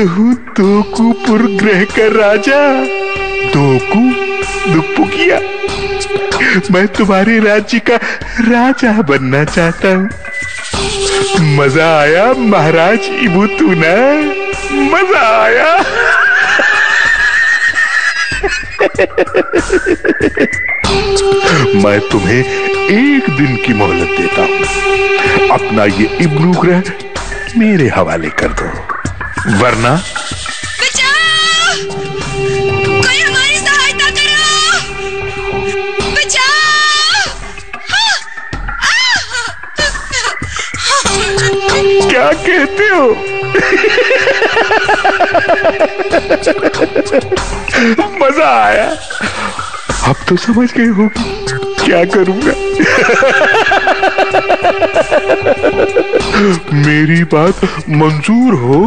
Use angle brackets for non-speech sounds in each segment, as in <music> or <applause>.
मैं हूँ दोकूपुर ग्रह का राजा। दोकू दुपुकिया मैं तुम्हारे राज्य का राजा बनना चाहता हूँ। मज़ा आया, महाराज इबुतुना मज़ा आया। मैं तुम्हें एक दिन की मोहलत देता हूँ। अपना ये इब्रू ग्रह मेरे हवाले कर दो। वरना? कोई हमारी सहायता करो! क्या कहते हो? मज़ा आया। अब तो समझ गए होगी। क्या करूँगा? मेरी बात मंजूर हो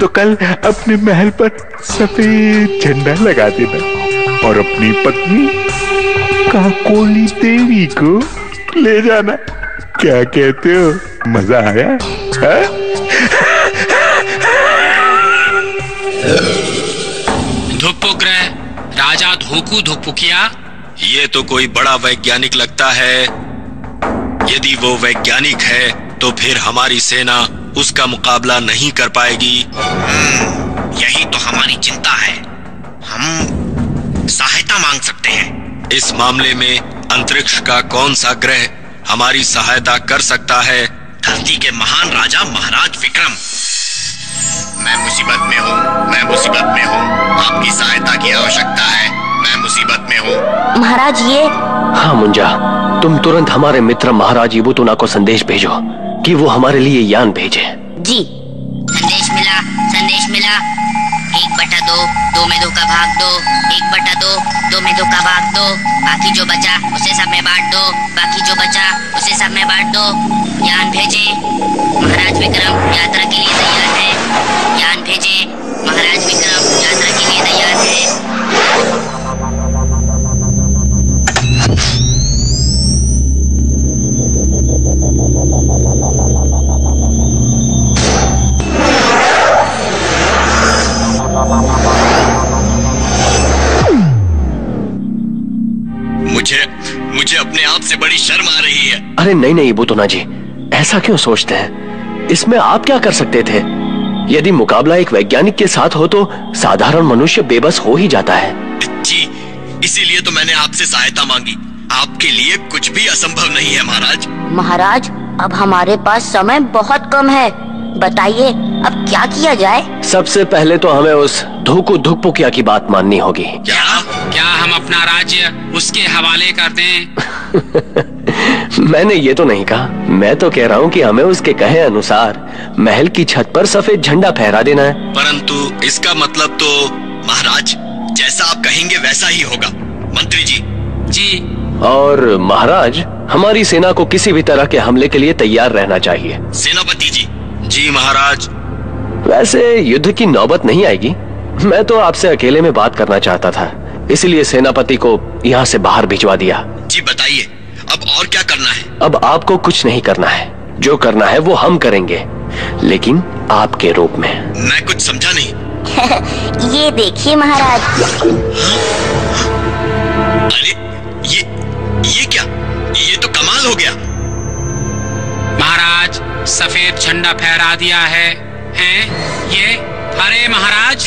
तो कल अपने महल पर सफ़ेद झंडा लगा देना और अपनी पत्नी काकोली देवी को ले जाना। क्या कहते हो? मज़ा आया? है? धुप्पुग्रह राजा धोकू धुप्पुकिया ये तो कोई बड़ा वैज्ञानिक लगता है। यदि वो वैज्ञानिक है तो फिर हमारी सेना उसका मुकाबला नहीं कर पाएगी। यही तो हमारी चिंता है। हम सहायता मांग सकते हैं। इस मामले में अंतरिक्ष का कौन सा ग्रह हमारी सहायता कर सकता है? धरती के महान राजा महाराज विक्रम। मैं मुसीबत में हूँ मैं मुसीबत में हूँ। आपकी सहायता की आवश्यकता है। मुसीबत में हूँ। महाराज ये हाँ मुंजा। तुम तुरंत हमारे मित्र महाराज इबुतुना को संदेश भेजो कि वो हमारे लिए यान भेजे। जी। संदेश मिला संदेश मिला। एक बटा दो दो में दो का भाग दो एक बटा दो दो में दो का भाग दो। बाकी जो बचा उसे सब में बांट दो। बाकी जो बचा उसे सब में बांट दो। यान भेजे। महाराज विक्रम यात्रा के लिए तैयार है। यान भेजे। महाराज मुझे मुझे अपने आप से बड़ी शर्म आ रही है। अरे नहीं नहीं इबुतुना जी ऐसा क्यों सोचते हैं? इसमें आप क्या कर सकते थे? यदि मुकाबला एक वैज्ञानिक के साथ हो तो साधारण मनुष्य बेबस हो ही जाता है। जी इसीलिए तो मैंने आपसे सहायता मांगी। आपके लिए कुछ भी असंभव नहीं है महाराज। महाराज अब हमारे पास समय बहुत कम है। बताइए अब क्या किया जाए? सबसे पहले तो हमें उस धोकू धुकपुकिया की बात माननी होगी। क्या? हम अपना राज्य उसके हवाले कर दें। <laughs> मैंने ये तो नहीं कहा। मैं तो कह रहा हूँ कि हमें उसके कहे अनुसार महल की छत पर सफ़ेद झंडा फहरा देना है। परंतु इसका मतलब तो महाराज जैसा आप कहेंगे वैसा ही होगा। मंत्री जी। जी। और महाराज हमारी सेना को किसी भी तरह के हमले के लिए तैयार रहना चाहिए। सेनापति जी। जी महाराज। वैसे युद्ध की नौबत नहीं आएगी। मैं तो आपसे अकेले में बात करना चाहता था। इसलिए सेनापति को यहाँ से बाहर भिजवा दिया। जी बताइए अब और क्या करना है? अब आपको कुछ नहीं करना है। जो करना है वो हम करेंगे लेकिन आपके रूप में। मैं कुछ समझा नहीं। <laughs> ये देखिए महाराज। अरे ये ये क्या? ये तो कमाल हो गया। महाराज सफ़ेद झंडा फहरा दिया है हैं? ये अरे महाराज।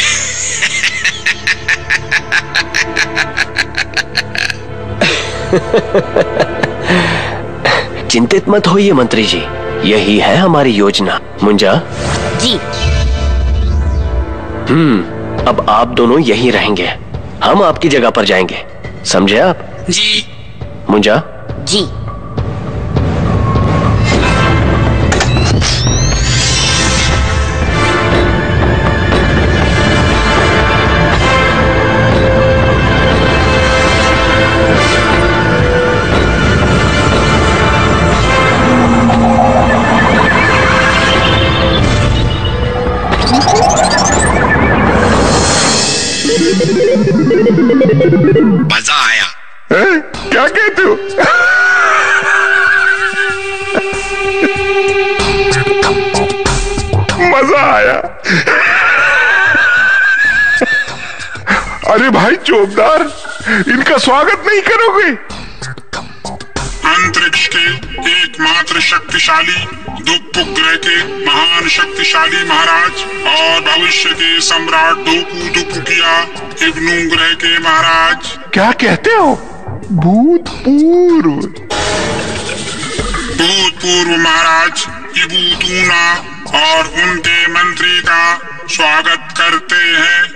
<laughs> चिंतित मत होइए मंत्री जी यही है हमारी योजना। मुंजा? जी। हम्म अब आप दोनों यही रहेंगे। हम आपकी जगह पर जाएँगे। समझे आप? जी। मुंजा? जी। अरे भाई चौबदार इनका स्वागत नहीं करोगे? अंतरिक्ष के एकमात्र शक्तिशाली दुप्पुक ग्रह के महान शक्तिशाली महाराज और भविष्य के सम्राट डोकू दुपुकिया इग्नू ग्रह के महाराज। क्या कहते हो? भूतपूर्व। भूतपूर्व महाराज इबूतूना और उनके मंत्री का स्वागत करते हैं।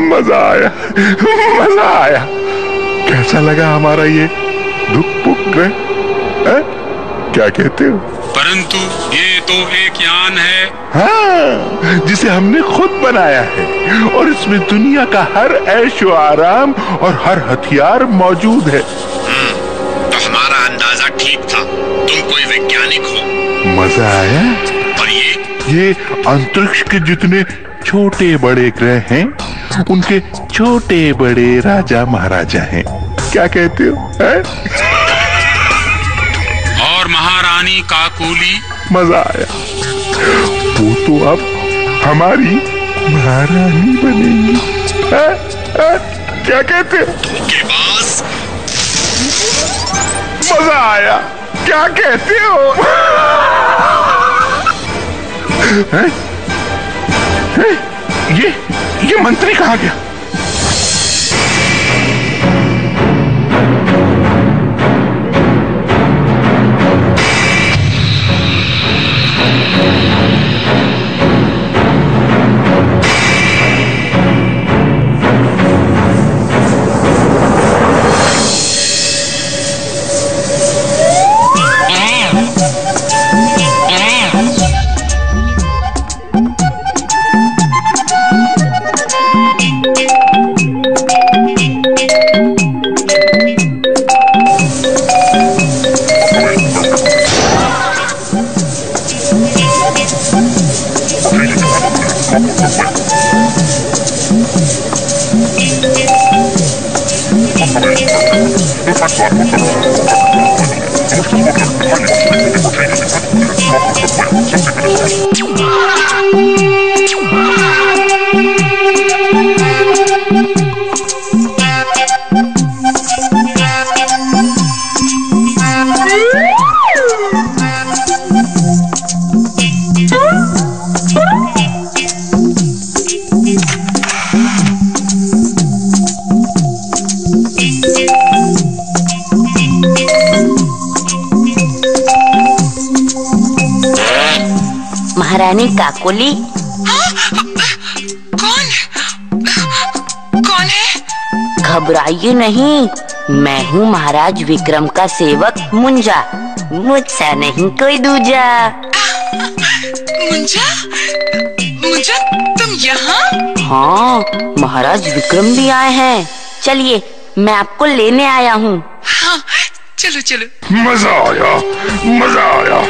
मज़ा आया। मज़ा आया। कैसा लगा हमारा ये दुख पुक ग्रह क्या कहते हो? परंतु ये तो एक यान है। हाँ जिसे हमने खुद बनाया है और इसमें दुनिया का हर ऐशो आराम और हर हथियार मौजूद है। तो हमारा अंदाज़ा ठीक था। तुम कोई वैज्ञानिक हो। मज़ा आया? और ये ये अंतरिक्ष के जितने छोटे बड़े ग्रह हैं उनके छोटे बड़े राजा महाराजा हैं क्या कहते हो हैं? और महारानी काकोली मज़ा आया वो तो अब हमारी महारानी बनेगी हैं? हैं? क्या कहते हो के पास मज़ा आया क्या कहते हो हैं? हैं? ये ये मंत्री कहाँ गया? महारानी काकोली कौन? कौन है? घबराइए नहीं मैं हूँ महाराज विक्रम का सेवक मुंजा। मुझसा नहीं कोई दूजा। मुंजा? मुंजा तुम यहाँ? हाँ महाराज विक्रम भी आए हैं। चलिए मैं आपको लेने आया हूँ। हाँ चलो चलो। मज़ा आया मज़ा आया।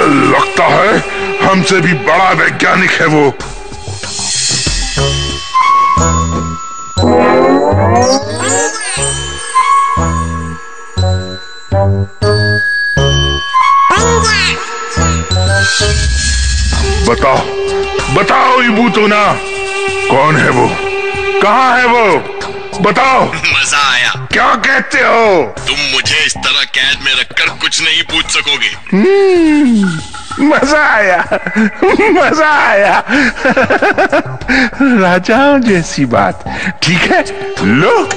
लगता है हमसे भी बड़ा वैज्ञानिक है वो। बताओ बताओ इबूतोना कौन है वो? कहाँ है वो? बताओ। मज़ा आया। क्या कहते हो? तुम मुझे इस तरह कैद में रखकर कुछ नहीं पूछ सकोगे। मज़ा आया मज़ा आया राजा जैसी बात ठीक है? लो।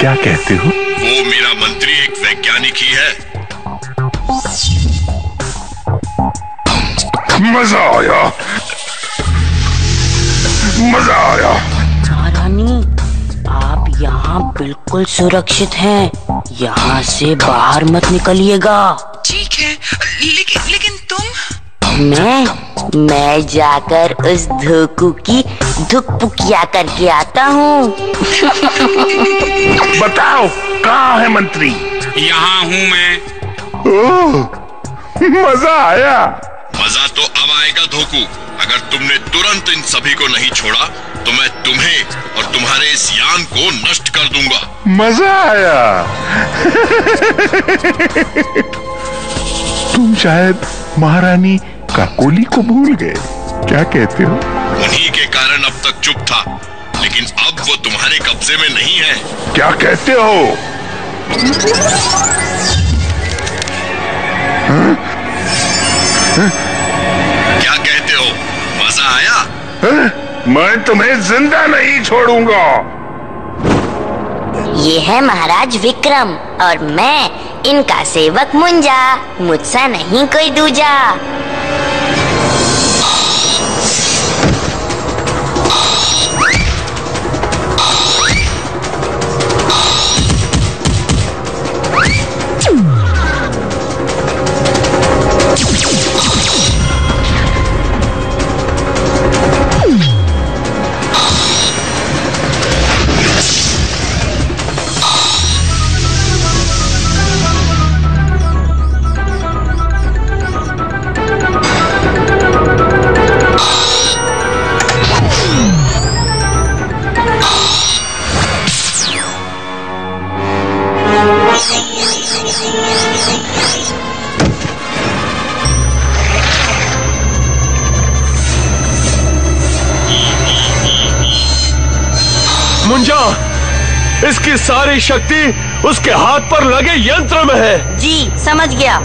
क्या कहते हो? वो मेरा मंत्री एक वैज्ञानिक ही है। मज़ा आया। मज़ा आया। महारानी आप यहाँ बिल्कुल सुरक्षित हैं। यहाँ से बाहर मत निकलिएगा। लेकिन लेकिन तुम? मैं मैं जाकर उस धोकू की धुकपुकिया करके आता हूँ। <laughs> बताओ कहाँ है मंत्री? यहाँ हूँ मैं। ओह मज़ा आया। मज़ा तो अब आएगा धोकू अगर तुमने तुरंत इन सभी को नहीं छोड़ा तो मैं तुम्हें और तुम्हारे इस यान को नष्ट कर दूँगा। मज़ा आया। <laughs> शायद महारानी काकोली को भूल गए। क्या कहते हो? उन्हीं के कारण अब तक चुप था लेकिन अब वो तुम्हारे कब्जे में नहीं है। क्या कहते हो? क्या कहते हो? मज़ा आया? हैं? मैं तुम्हें ज़िंदा नहीं छोड़ूँगा। ये है महाराज विक्रम और मैं इनका सेवक मुंजा मुझसे नहीं कोई दूजा। मुंजा इसकी सारी शक्ति उसके हाथ पर लगे यंत्र में है। जी समझ गया।